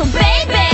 So baby.